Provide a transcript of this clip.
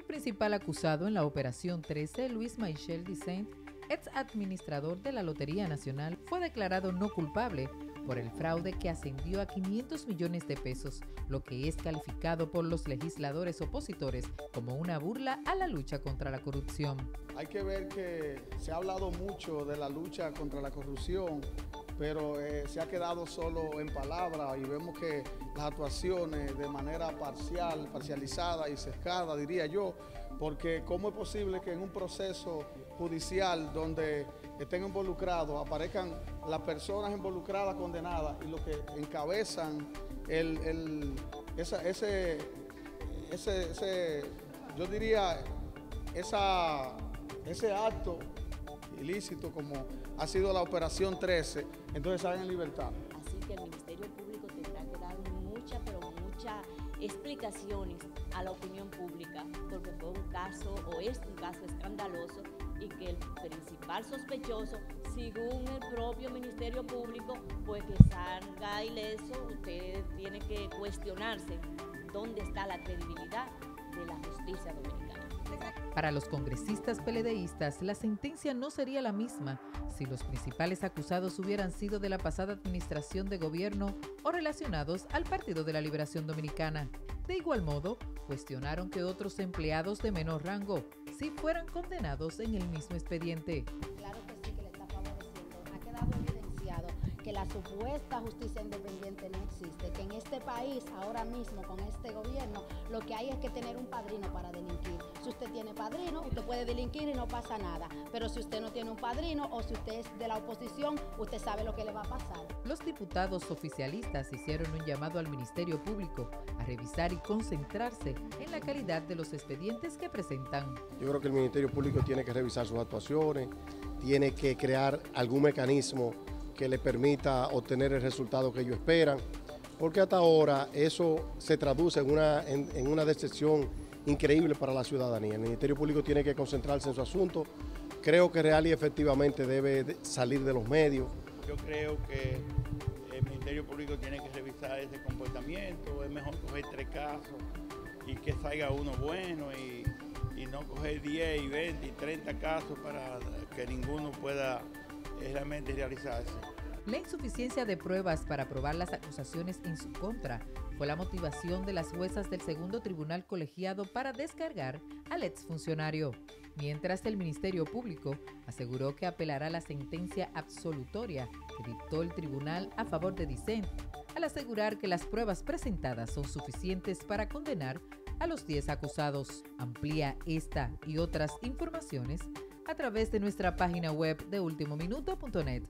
El principal acusado en la Operación 13, Luis Michel Dicent, ex administrador de la Lotería Nacional, fue declarado no culpable por el fraude que ascendió a 500 millones de pesos, lo que es calificado por los legisladores opositores como una burla a la lucha contra la corrupción. Hay que ver que se ha hablado mucho de la lucha contra la corrupción, pero eh, se ha quedado solo en palabras y vemos que las actuaciones de manera parcial, parcializada y sesgada, diría yo, porque ¿cómo es posible que en un proceso judicial donde estén involucrados aparezcan las personas involucradas condenadas y los que encabezan el, ese, ese, yo diría, esa, ese acto ilícito como ha sido la operación 13, entonces salen en libertad. Así que el Ministerio Público tendrá que dar muchas, pero muchas explicaciones a la opinión pública, porque fue un caso o es un caso escandaloso y que el principal sospechoso, según el propio Ministerio Público, pues que salga ileso, usted tiene que cuestionarse dónde está la credibilidad de la justicia dominicana. Para los congresistas peledeístas, la sentencia no sería la misma si los principales acusados hubieran sido de la pasada administración de gobierno o relacionados al Partido de la Liberación Dominicana. De igual modo, cuestionaron que otros empleados de menor rango sí fueran condenados en el mismo expediente. Claro que sí, que le está favoreciendo. Ha quedado evidenciado que la supuesta justicia independiente no existe, que en este país, ahora mismo, con este gobierno, lo que hay es que tener un padrino para delinquir. Si usted tiene padrino, usted puede delinquir y no pasa nada. Pero si usted no tiene un padrino o si usted es de la oposición, usted sabe lo que le va a pasar. Los diputados oficialistas hicieron un llamado al Ministerio Público a revisar y concentrarse en la calidad de los expedientes que presentan. Yo creo que el Ministerio Público tiene que revisar sus actuaciones, tiene que crear algún mecanismo que le permita obtener el resultado que ellos esperan, porque hasta ahora eso se traduce en una, en, una decepción increíble para la ciudadanía. El Ministerio Público tiene que concentrarse en su asunto. Creo que real y efectivamente debe salir de los medios. Yo creo que el Ministerio Público tiene que revisar ese comportamiento. Es mejor coger tres casos y que salga uno bueno y, y no coger 10 y 20 y 30 casos para que ninguno pueda realmente realizarse. La insuficiencia de pruebas para probar las acusaciones en su contra fue la motivación de las juezas del segundo tribunal colegiado para descargar al exfuncionario, mientras el Ministerio Público aseguró que apelará la sentencia absolutoria que dictó el tribunal a favor de Dicent, al asegurar que las pruebas presentadas son suficientes para condenar a los 10 acusados. Amplía esta y otras informaciones a través de nuestra página web de ultimominuto.net.